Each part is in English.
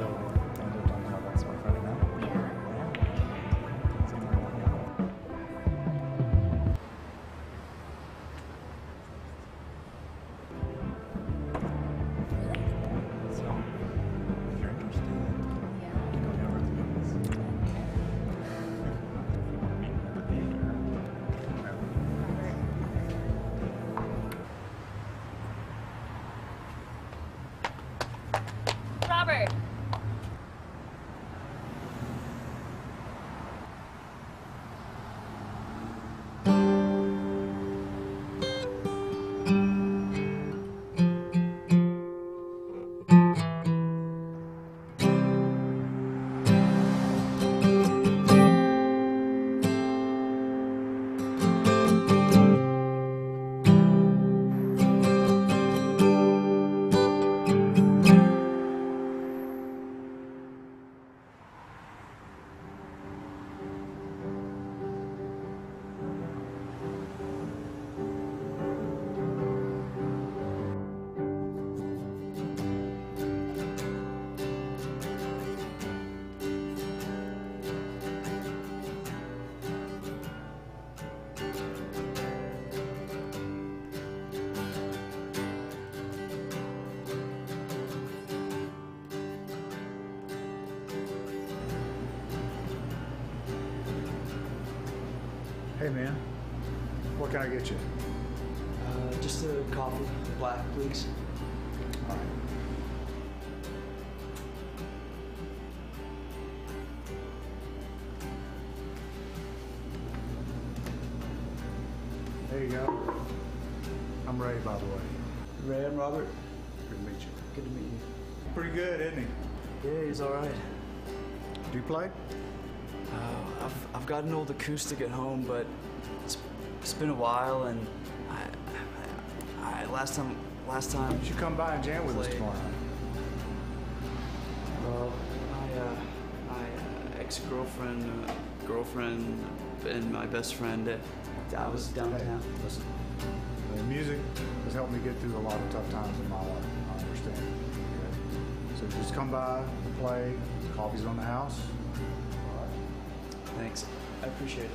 So, Hey man, what can I get you? Uh, just a coffee, black, please. All right. There you go. I'm Ray, by the way. Ray and Robert, Good to meet you. good to meet you. Pretty good, isn't he? Yeah, he's all right. Do you play? I've, I've got an old acoustic at home, but it's, it's been a while, and I, I, I last time last time You should come by and jam with us tomorrow. Well, my uh, my uh, ex-girlfriend, uh, girlfriend, and my best friend. Uh, I was downtown. Hey, listen, the music has helped me get through a lot of tough times in my life. I understand. Okay? So just come by, play. Coffee's on the house. Thanks. I appreciate it.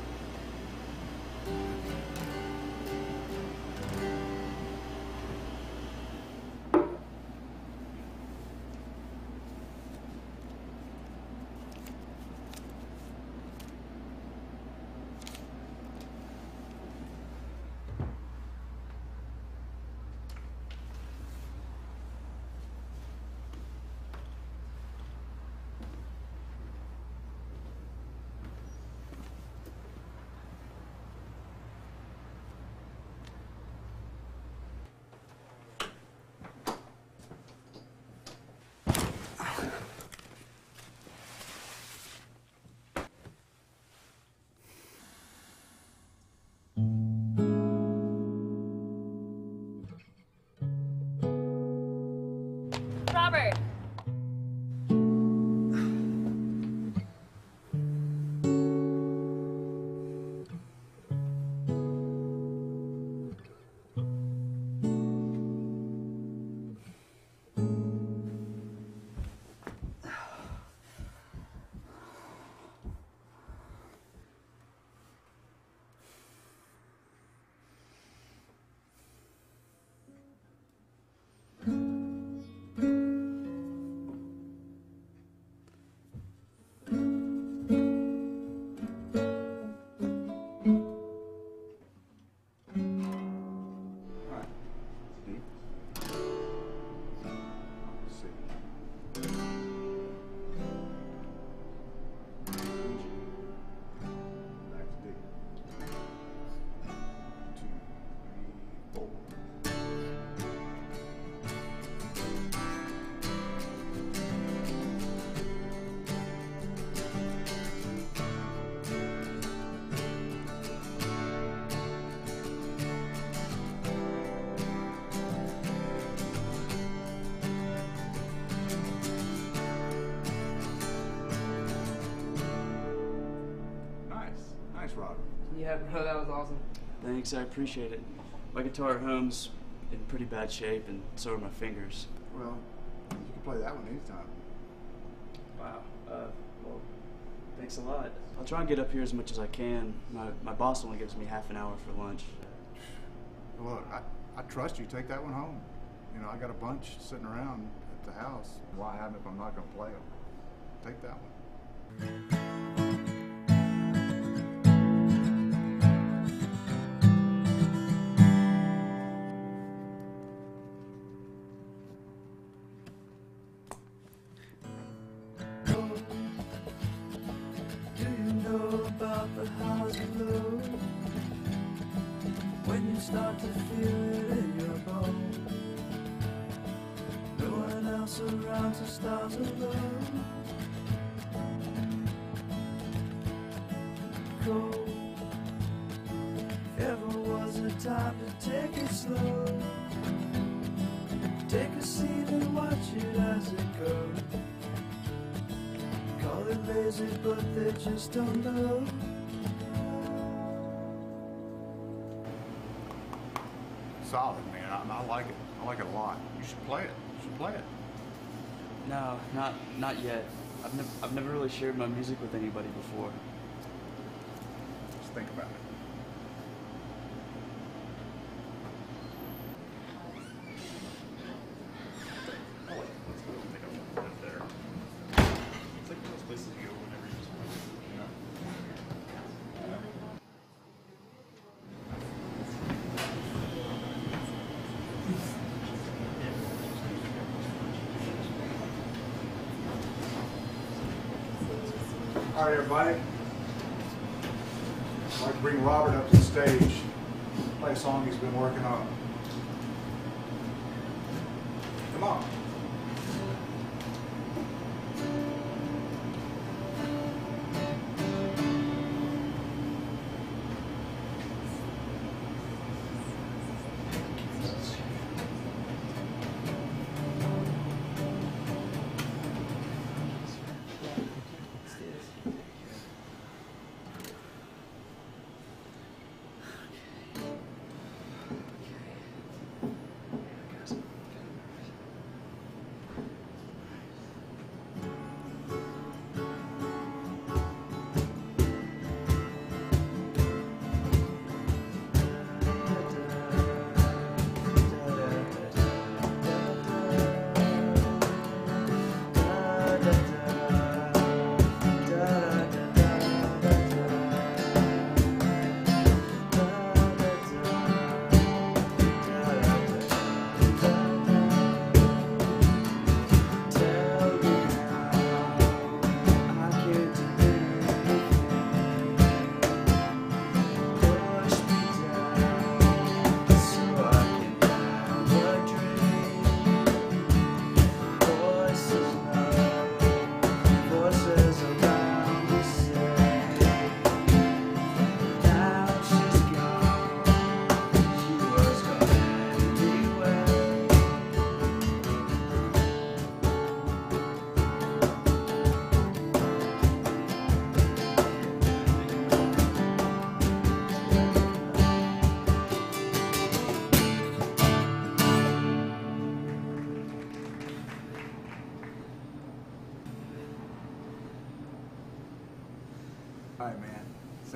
Robert. Nice, Robert. Yeah, bro, that was awesome. Thanks, I appreciate it. My guitar at home's in pretty bad shape, and so are my fingers. Well, you can play that one anytime. Wow. Uh, well, thanks a lot. I'll try and get up here as much as I can. My, my boss only gives me half an hour for lunch. Look, I, I trust you. Take that one home. You know, I got a bunch sitting around at the house. Why have it if I'm not going to play them? Take that one. Around to. Cold. Ever was a time to take it slow. Take a seat and watch it as it goes. Call it lazy, but they just don't know. Solid, man. I, I like it. I like it a lot. You should play it. You should play it. No, not not yet. I've never I've never really shared my music with anybody before. Just think about it. Oh, wait, let's go. I think I'm gonna put it there. It's like one of those places you go whenever you just want to, you know? All right, everybody. I'd like to bring Robert up to the stage, play a song he's been working on. Come on.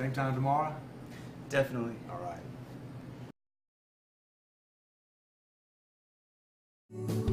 Same time tomorrow? Definitely. All right.